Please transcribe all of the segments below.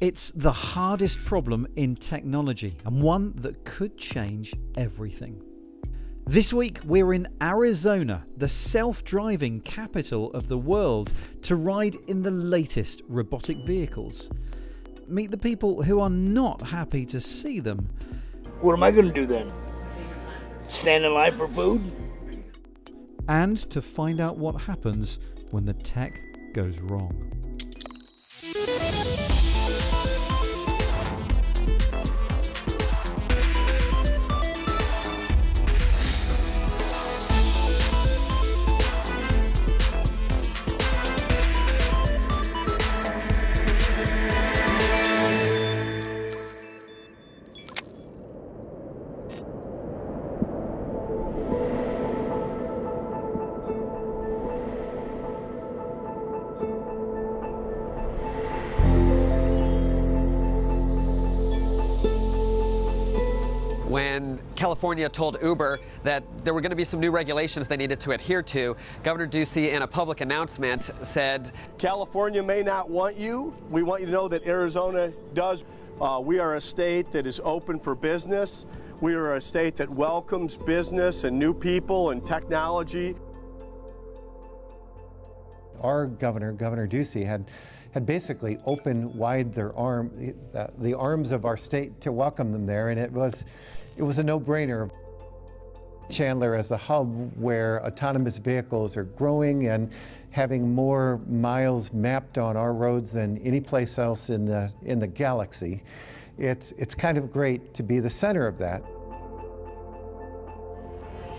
It's the hardest problem in technology and one that could change everything. This week, we're in Arizona, the self driving capital of the world, to ride in the latest robotic vehicles. Meet the people who are not happy to see them. What am I going to do then? Stand in line for food? And to find out what happens when the tech goes wrong. California told Uber that there were going to be some new regulations they needed to adhere to, Governor Ducey, in a public announcement, said California may not want you. We want you to know that Arizona does. Uh, we are a state that is open for business. We are a state that welcomes business and new people and technology. Our governor, Governor Ducey, had had basically opened wide their arm, the, the arms of our state to welcome them there, and it was it was a no-brainer. Chandler as a hub where autonomous vehicles are growing and having more miles mapped on our roads than any place else in the, in the galaxy. It's, it's kind of great to be the center of that.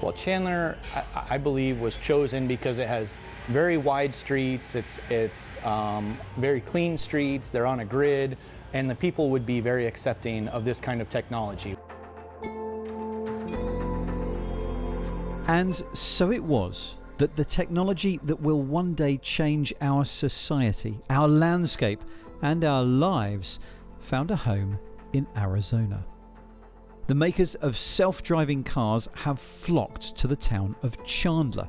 Well, Chandler, I, I believe, was chosen because it has very wide streets, it's, it's um, very clean streets, they're on a grid, and the people would be very accepting of this kind of technology. And so it was that the technology that will one day change our society, our landscape, and our lives found a home in Arizona. The makers of self driving cars have flocked to the town of Chandler,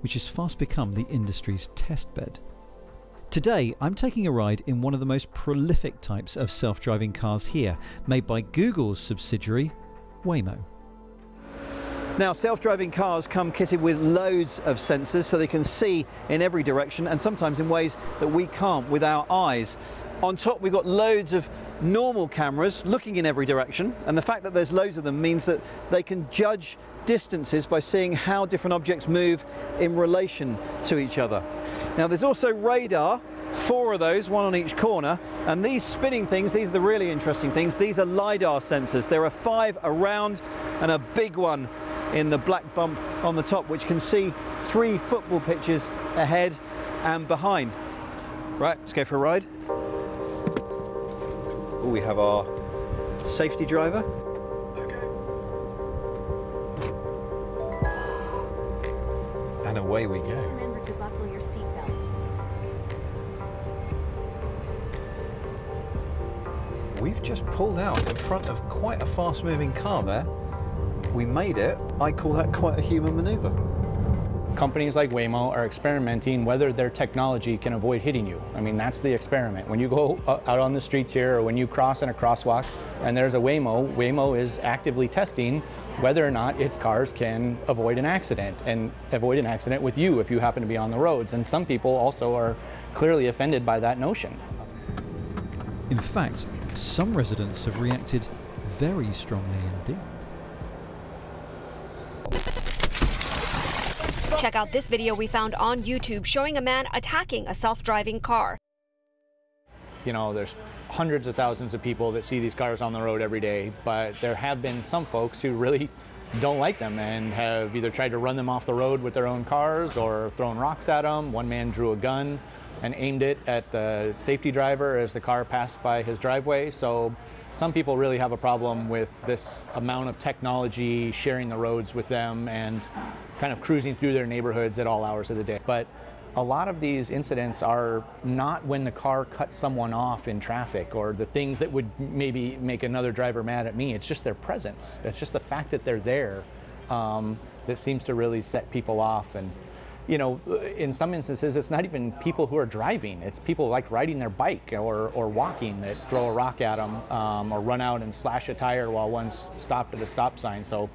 which has fast become the industry's testbed. Today, I'm taking a ride in one of the most prolific types of self driving cars here, made by Google's subsidiary, Waymo. Now, self driving cars come kitted with loads of sensors so they can see in every direction and sometimes in ways that we can't with our eyes. On top, we've got loads of normal cameras looking in every direction, and the fact that there's loads of them means that they can judge distances by seeing how different objects move in relation to each other. Now, there's also radar four of those, one on each corner. And these spinning things, these are the really interesting things. These are LiDAR sensors. There are five around and a big one in the black bump on the top, which can see three football pitches ahead and behind. Right, let's go for a ride. Oh, we have our safety driver. Away we go. Remember to buckle your seatbelt. We've just pulled out in front of quite a fast moving car there. We made it. I call that quite a human maneuver. Companies like Waymo are experimenting whether their technology can avoid hitting you. I mean, that's the experiment. When you go uh, out on the streets here or when you cross in a crosswalk and there's a Waymo, Waymo is actively testing whether or not its cars can avoid an accident and avoid an accident with you if you happen to be on the roads. And some people also are clearly offended by that notion. In fact, some residents have reacted very strongly indeed. Check out this video we found on YouTube showing a man attacking a self driving car. you know, there's hundreds of thousands of people that see these cars on the road every day, but there have been some folks who really don't like them and have either tried to run them off the road with their own cars or thrown rocks at them. One man drew a gun and aimed it at the safety driver as the car passed by his driveway. So some people really have a problem with this amount of technology sharing the roads with them and kind of cruising through their neighborhoods at all hours of the day. But a lot of these incidents are not when the car cuts someone off in traffic or the things that would maybe make another driver mad at me. It's just their presence. It's just the fact that they're there um, that seems to really set people off. And you know, in some instances, it's not even people who are driving. It's people like riding their bike or, or walking that throw a rock at them um, or run out and slash a tire while one's stopped at a stop sign. So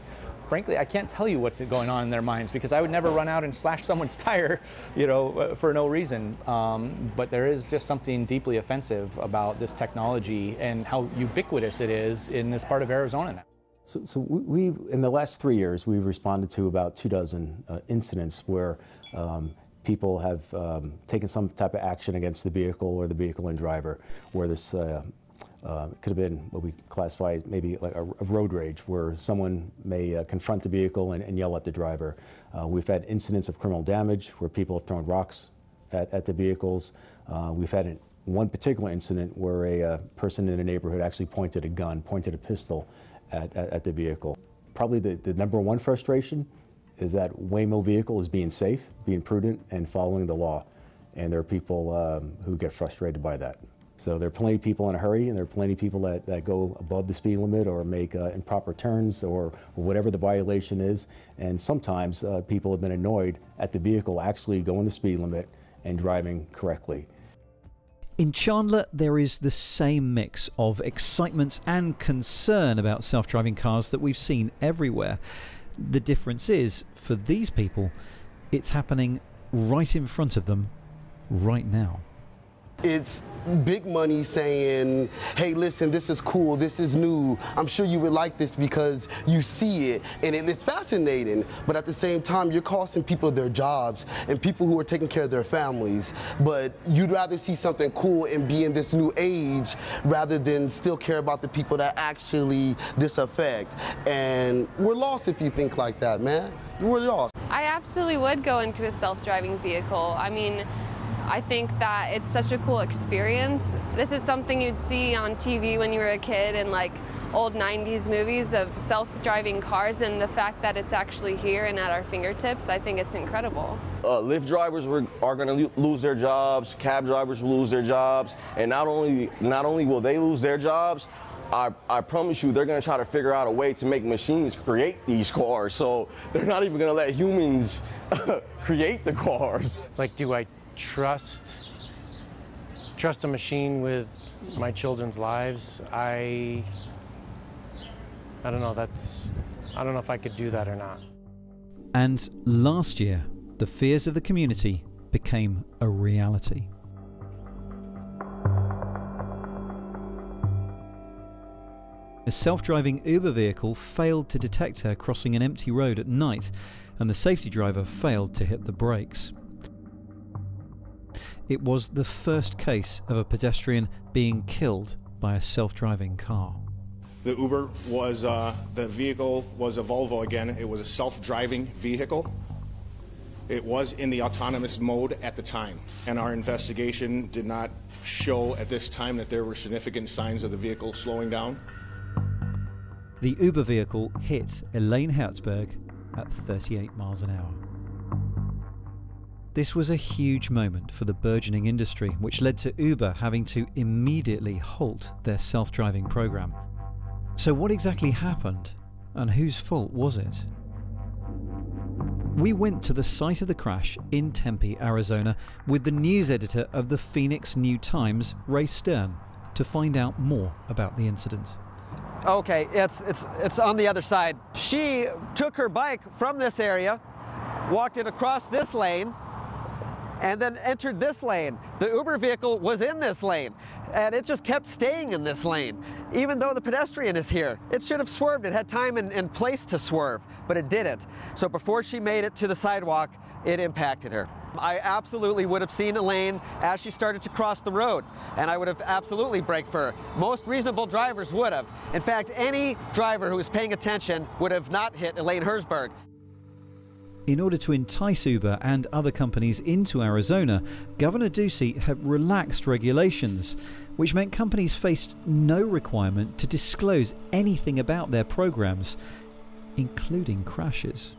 frankly, I can't tell you what's going on in their minds because I would never run out and slash someone's tire, you know, uh, for no reason. Um, but there is just something deeply offensive about this technology and how ubiquitous it is in this part of Arizona now. So, so we, in the last three years, we've responded to about two dozen uh, incidents where um, people have um, taken some type of action against the vehicle or the vehicle and driver, where this uh, uh, could have been what we classify as maybe like a, a road rage, where someone may uh, confront the vehicle and, and, yell at the driver. Uh, we've had incidents of criminal damage where people have thrown rocks at, at the vehicles. Uh, we've had one particular incident where a person in a neighborhood actually pointed a gun, pointed a pistol at, at, at the vehicle. Probably the, the number one frustration is that Waymo vehicle is being safe, being prudent, and following the law. And there are people um, who get frustrated by that. So there are plenty of people in a hurry, and there are plenty of people that, that go above the speed limit or make uh, improper turns or, whatever the violation is. And sometimes uh, people have been annoyed at the vehicle actually going the speed limit and driving correctly. In Chandler, there is the same mix of excitement and concern about self driving cars that we've seen everywhere. The difference is, for these people, it's happening right in front of them right now. It's big money saying, hey, listen, this is cool, this is new. I'm sure you would like this because you see it and it's fascinating. But at the same time, you're costing people their jobs and people who are taking care of their families. But you'd rather see something cool and be in this new age rather than still care about the people that actually this affect. And we're lost if you think like that, man. We're lost. I absolutely would go into a self-driving vehicle. I mean, I think that it's such a cool experience. This is something you'd see on TV when you were a kid in like old 90s movies of self-driving cars and the fact that it's actually here and at our fingertips, I think it's incredible. Uh, Lyft drivers were, are going to lose their jobs, cab drivers will lose their jobs, and not only, not only will they lose their jobs, I, I, promise you they're going to try to figure out a way to make machines create these cars. So they're not even going to let humans create the cars. Like, do I trust trust a machine with my children's lives. I I don't know. That's I don't know if I could do that or not. And last year, the fears of the community became a reality. A self driving Uber vehicle failed to detect her crossing an empty road at night, and the safety driver failed to hit the brakes. It was the first case of a pedestrian being killed by a self-driving car. The Uber was, uh, the vehicle was a Volvo again. It was a self-driving vehicle. It was in the autonomous mode at the time, and our investigation did not show at this time that there were significant signs of the vehicle slowing down. The Uber vehicle hit Elaine Herzberg at 38 miles an hour. This was a huge moment for the burgeoning industry, which led to Uber having to immediately halt their self driving program. So, what exactly happened, and whose fault was it? We went to the site of the crash in Tempe, Arizona, with the news editor of the Phoenix New Times, Ray Stern, to find out more about the incident. Okay, it's, it's, it's on the other side. She took her bike from this area, walked it across this lane, and then entered this lane. The Uber vehicle was in this lane and it just kept staying in this lane, even though the pedestrian is here. It should have swerved. It had time and, and place to swerve, but it didn't. So before she made it to the sidewalk, it impacted her. I absolutely would have seen Elaine as she started to cross the road, and I would have absolutely braked for her. Most reasonable drivers would have. In fact, any driver who was paying attention would have not hit Elaine Herzberg. In order to entice Uber and other companies into Arizona, Governor Ducey had relaxed regulations, which meant companies faced no requirement to disclose anything about their programs, including crashes.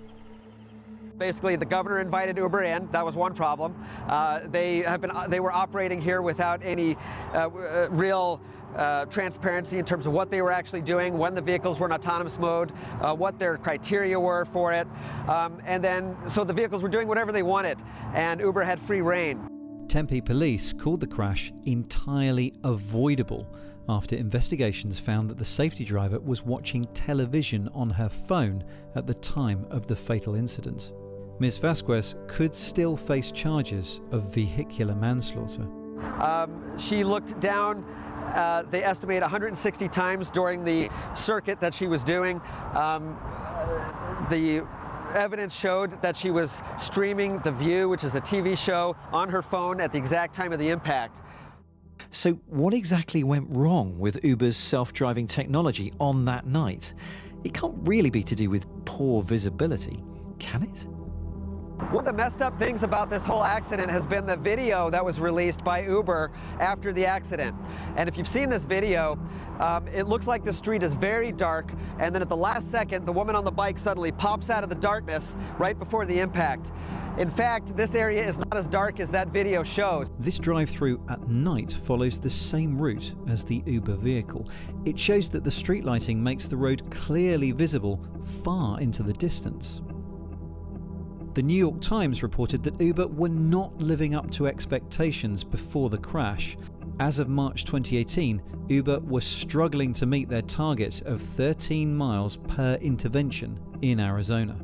Basically, the governor invited Uber in. That was one problem. Uh, they have been they were operating here without any uh, uh real uh, transparency in terms of what they were actually doing, when the vehicles were in autonomous mode, uh, what their criteria were for it. Um, and then, so the vehicles were doing whatever they wanted, and Uber had free rein. Tempe police called the crash entirely avoidable after investigations found that the safety driver was watching television on her phone at the time of the fatal incident. Ms. Vasquez could still face charges of vehicular manslaughter. Um, she looked down, uh, they estimate 160 times during the circuit that she was doing. Um, uh, the evidence showed that she was streaming The View, which is a TV show, on her phone at the exact time of the impact. So, what exactly went wrong with Uber's self driving technology on that night? It can't really be to do with poor visibility, can it? One of the messed up things about this whole accident has been the video that was released by Uber after the accident. And if you've seen this video, um, it looks like the street is very dark, and then at the last second, the woman on the bike suddenly pops out of the darkness right before the impact. In fact, this area is not as dark as that video shows. This drive through at night follows the same route as the Uber vehicle. It shows that the street lighting makes the road clearly visible far into the distance. The New York Times reported that Uber were not living up to expectations before the crash. As of March 2018, Uber was struggling to meet their target of 13 miles per intervention in Arizona.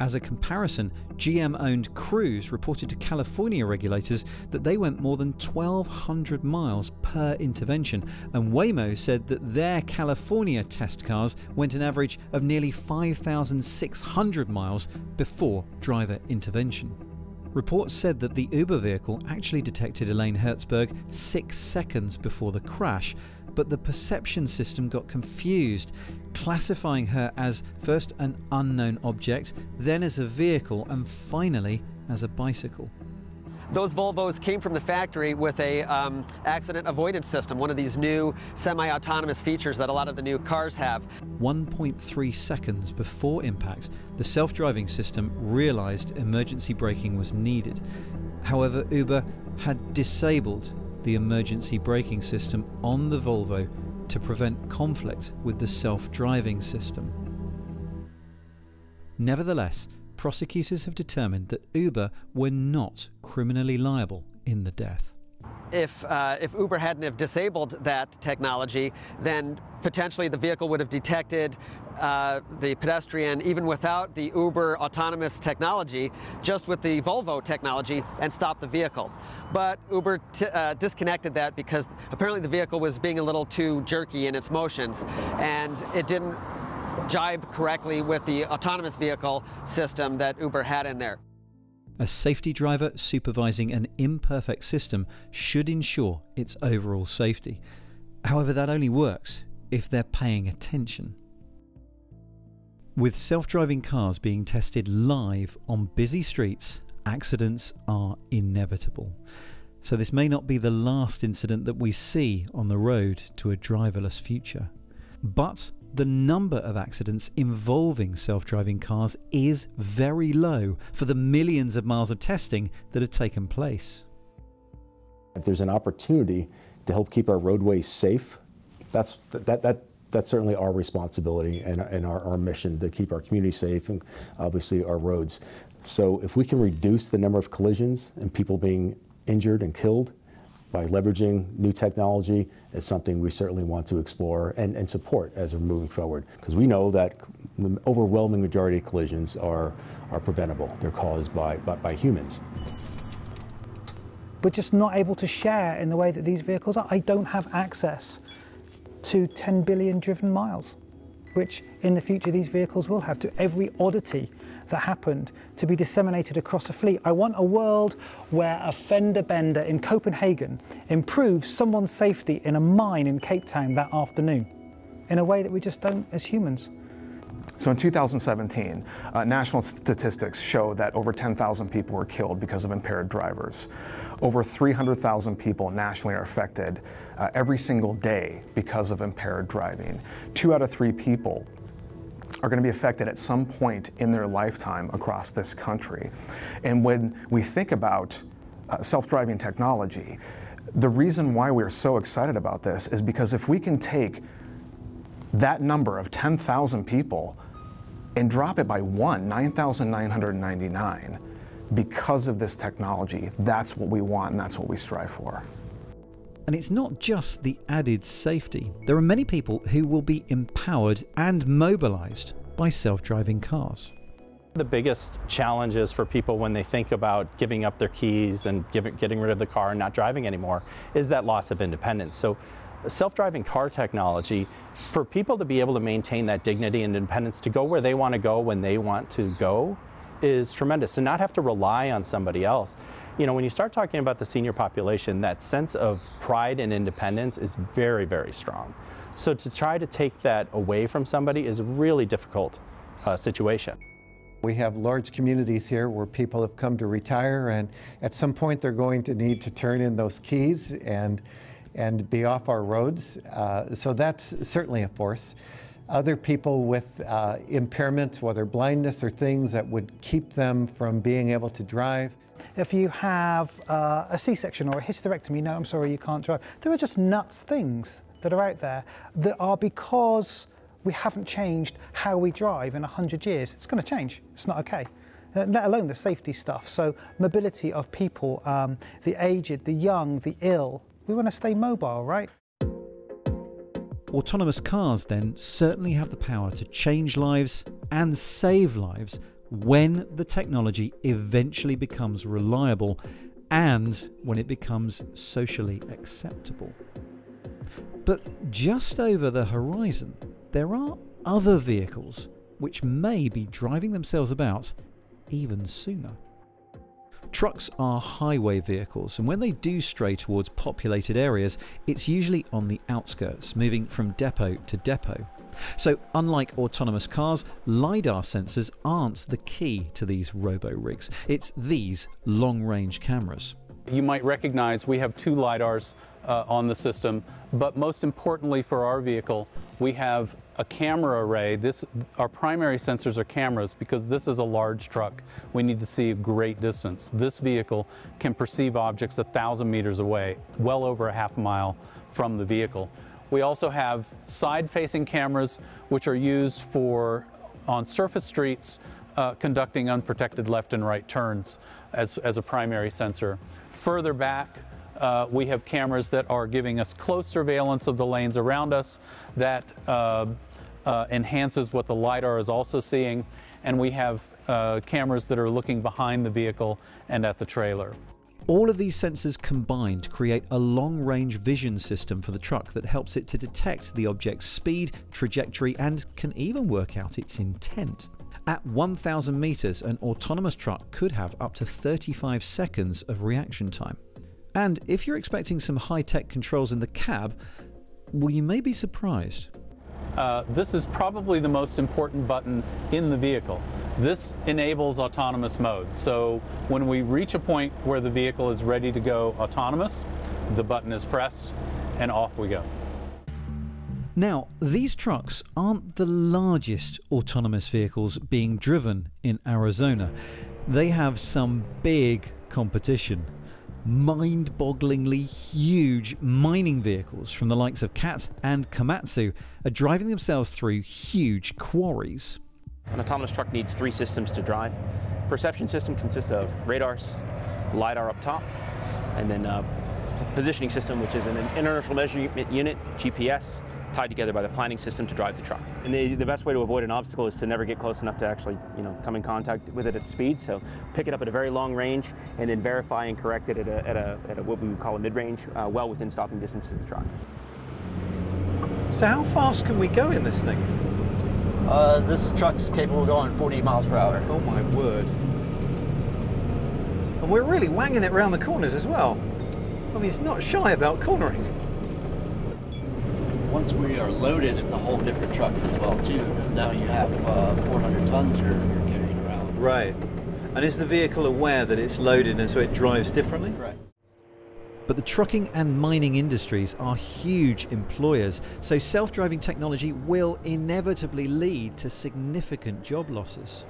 As a comparison, GM owned Cruise reported to California regulators that they went more than 1,200 miles per intervention, and Waymo said that their California test cars went an average of nearly 5,600 miles before driver intervention. Reports said that the Uber vehicle actually detected Elaine Herzberg six seconds before the crash, but the perception system got confused, classifying her as first an unknown object, then as a vehicle, and finally as a bicycle. Those Volvos came from the factory with a um, accident avoidance system, one of these new semi-autonomous features that a lot of the new cars have. 1.3 seconds before impact, the self-driving system realized emergency braking was needed. However, Uber had disabled the emergency braking system on the Volvo to prevent conflict with the self-driving system. Nevertheless, prosecutors have determined that Uber were not criminally liable in the death. If, uh, if Uber hadn't have disabled that technology, then potentially the vehicle would have detected uh, the pedestrian even without the Uber autonomous technology, just with the Volvo technology, and stopped the vehicle. But Uber uh, disconnected that because apparently the vehicle was being a little too jerky in its motions, and it didn't jibe correctly with the autonomous vehicle system that Uber had in there. A safety driver supervising an imperfect system should ensure its overall safety. However, that only works if they're paying attention. With self driving cars being tested live on busy streets, accidents are inevitable. So, this may not be the last incident that we see on the road to a driverless future. But the number of accidents involving self driving cars is very low for the millions of miles of testing that have taken place. If there's an opportunity to help keep our roadways safe, that's, that, that, that's certainly our responsibility and, and our, our mission to keep our community safe and obviously our roads. So if we can reduce the number of collisions and people being injured and killed, by leveraging new technology is something we certainly want to explore and, and support as we're moving forward. Because we know that the overwhelming majority of collisions are, are preventable. They're caused by, by, by humans. We're just not able to share in the way that these vehicles are. I don't have access to 10 billion driven miles, which in the future these vehicles will have, to every oddity that happened to be disseminated across a fleet. I want a world where a fender bender in Copenhagen improves someone's safety in a mine in Cape Town that afternoon in a way that we just don't as humans. So in 2017, uh, national statistics show that over 10,000 people were killed because of impaired drivers. Over 300,000 people nationally are affected uh, every single day because of impaired driving. Two out of three people are going to be affected at some point in their lifetime across this country. And when we think about uh, self driving technology, The reason why we're so excited about this is because if we can take that number of 10,000 people and drop it by one, 9,999, because of this technology, that's what we want and that's what we strive for. And it's not just the added safety. There are many people who will be empowered and mobilized by self driving cars. The biggest challenges for people when they think about giving up their keys and give, getting rid of the car and not driving anymore is that loss of independence. So, self driving car technology, for people to be able to maintain that dignity and independence to go where they want to go when they want to go, is tremendous. To not have to rely on somebody else. You know, when you start talking about the senior population, that sense of pride and independence is very, very strong. So to try to take that away from somebody is a really difficult uh, situation. We have large communities here where people have come to retire, and at some point they're going to need to turn in those keys and, and be off our roads. Uh, so that's certainly a force. Other people with uh, impairments, whether blindness or things that would keep them from being able to drive. If you have uh, a C section or a hysterectomy, no, I'm sorry, you can't drive. There are just nuts things that are out there that are because we haven't changed how we drive in 100 years. It's going to change. It's not okay. Uh, let alone the safety stuff. So, mobility of people, um, the aged, the young, the ill. We want to stay mobile, right? Autonomous cars, then, certainly have the power to change lives and save lives when the technology eventually becomes reliable and when it becomes socially acceptable. But just over the horizon, there are other vehicles which may be driving themselves about even sooner. Trucks are highway vehicles, and when they do stray towards populated areas, it's usually on the outskirts, moving from depot to depot. So, unlike autonomous cars, LiDAR sensors aren't the key to these robo rigs, it's these long range cameras. You might recognize we have two LiDARs uh, on the system, but most importantly for our vehicle, we have a camera array. This, our primary sensors are cameras because this is a large truck. We need to see a great distance. This vehicle can perceive objects a thousand meters away, well over a half mile from the vehicle. We also have side-facing cameras which are used for on surface streets uh, conducting unprotected left and right turns as, as a primary sensor. Further back, uh, we have cameras that are giving us close surveillance of the lanes around us that uh, uh, enhances what the LiDAR is also seeing. And we have uh, cameras that are looking behind the vehicle and at the trailer. All of these sensors combined create a long range vision system for the truck that helps it to detect the object's speed, trajectory, and can even work out its intent. At 1,000 meters, an autonomous truck could have up to 35 seconds of reaction time. And if you're expecting some high tech controls in the cab, well, you may be surprised. Uh, this is probably the most important button in the vehicle. This enables autonomous mode. So when we reach a point where the vehicle is ready to go autonomous, the button is pressed and off we go. Now, these trucks aren't the largest autonomous vehicles being driven in Arizona. They have some big competition mind bogglingly huge mining vehicles from the likes of CAT and Komatsu are driving themselves through huge quarries. An autonomous truck needs three systems to drive. Perception system consists of radars, LiDAR up top, and then a positioning system, which is an inertial measurement unit, GPS, tied together by the planning system to drive the truck. And the, the best way to avoid an obstacle is to never get close enough to actually, you know, come in contact with it at speed. So pick it up at a very long range and then verify and correct it at, a, at, a, at a, what we would call a mid-range, uh, well within stopping distance of the truck. So how fast can we go in this thing? Uh, this truck's capable of going 40 miles per hour. Oh my word. And we're really wanging it around the corners as well. I mean, it's not shy about cornering once we are loaded, it's a whole different truck as well too, because now you have uh, 400 tons you're, you're, carrying around. Right. And is the vehicle aware that it's loaded and so it drives differently? Right. But the trucking and mining industries are huge employers, so self driving technology will inevitably lead to significant job losses.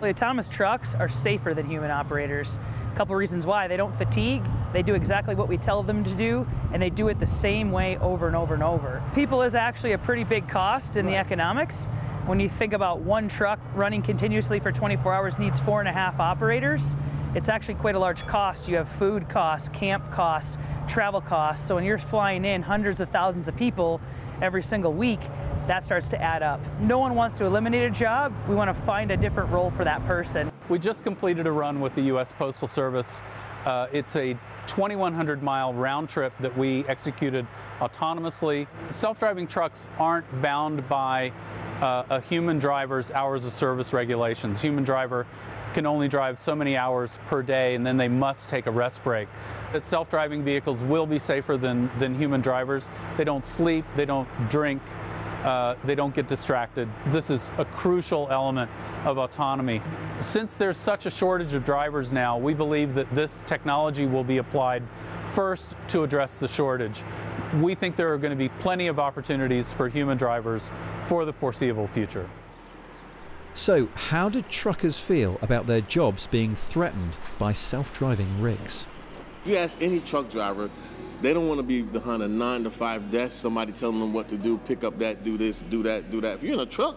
The autonomous trucks are safer than human operators. A couple reasons why. They don't fatigue, They do exactly what we tell them to do, and they do it the same way over and over and over. People is actually a pretty big cost in the economics. When you think about one truck running continuously for 24 hours needs four and a half operators, it's actually quite a large cost. You have food costs, camp costs, travel costs. So when you're flying in hundreds of thousands of people every single week, that starts to add up. No one wants to eliminate a job. We want to find a different role for that person. We just completed a run with the U.S. Postal Service. Uh, it's a 2,100 mile round trip that we executed autonomously. Self-driving trucks aren't bound by uh, a human driver's hours of service regulations. Human driver can only drive so many hours per day and then they must take a rest break. That self-driving vehicles will be safer than, than human drivers. They don't sleep, they don't drink, uh, they don't get distracted. This is a crucial element of autonomy. Since there's such a shortage of drivers now, we believe that this technology will be applied first to address the shortage. We think there are going to be plenty of opportunities for human drivers for the foreseeable future. So, how do truckers feel about their jobs being threatened by self driving rigs? If you ask any truck driver, they don't want to be behind a nine to five desk, somebody telling them what to do, pick up that, do this, do that, do that. If you're in a truck,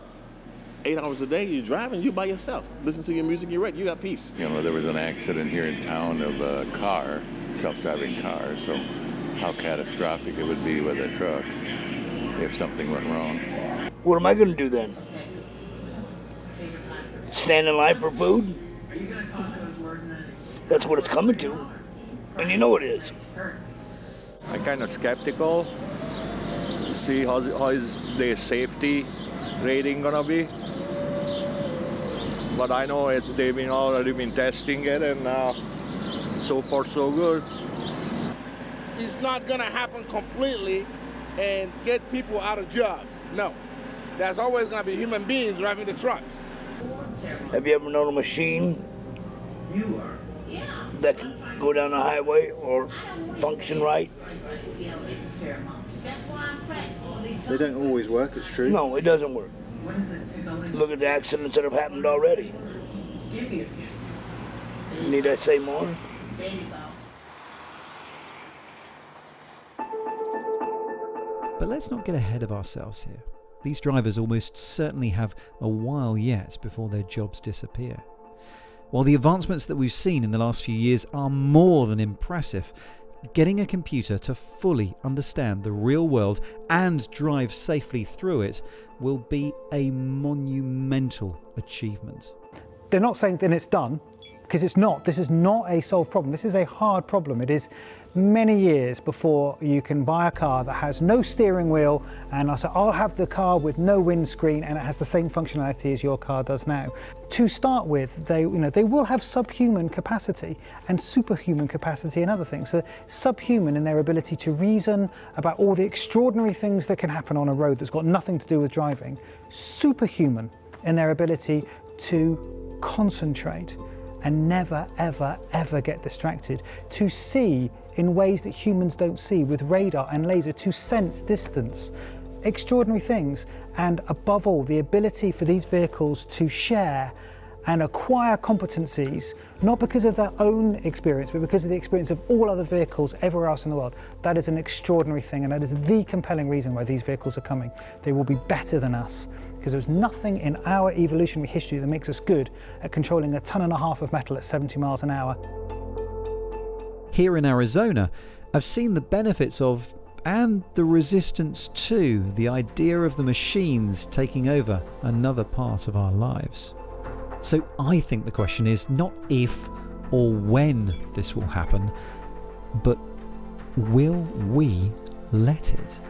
eight hours a day, you're driving, you're by yourself. Listen to your music, you're right, you got peace. You know, there was an accident here in town of a car, self-driving car, so how catastrophic it would be with a truck if something went wrong. What am I going to do then? Stand in line for food? That's what it's coming to. And you know it is. I'm kind of skeptical. See how how is the safety rating gonna be? But I know it's, they've been already been testing it, and uh, so far so good. It's not gonna happen completely and get people out of jobs. No, there's always gonna be human beings driving the trucks. Have you ever known a machine that can go down the highway or function right? They don't always work, it's true. No, it doesn't work. Look at the accidents that have happened already. Need I say more? But let's not get ahead of ourselves here. These drivers almost certainly have a while yet before their jobs disappear. While the advancements that we've seen in the last few years are more than impressive, getting a computer to fully understand the real world and drive safely through it will be a monumental achievement. They're not saying then it's done, because it's not. This is not a solved problem. This is a hard problem. It is many years before you can buy a car that has no steering wheel and I say I'll have the car with no windscreen and it has the same functionality as your car does now. To start with, they you know they will have subhuman capacity and superhuman capacity and other things. So subhuman in their ability to reason about all the extraordinary things that can happen on a road that's got nothing to do with driving. Superhuman in their ability to concentrate and never, ever, ever get distracted. To see in ways that humans don't see with radar and laser, to sense distance. Extraordinary things. And above all, the ability for these vehicles to share and acquire competencies, not because of their own experience, but because of the experience of all other vehicles everywhere else in the world. That is an extraordinary thing, and that is the compelling reason why these vehicles are coming. They will be better than us, because there's nothing in our evolutionary history that makes us good at controlling a ton and a half of metal at 70 miles an hour. Here in Arizona, I've seen the benefits of and the resistance to the idea of the machines taking over another part of our lives. So I think the question is not if or when this will happen, but will we let it?